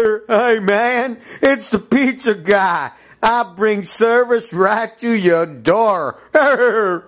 Hey man, it's the pizza guy. I bring service right to your door.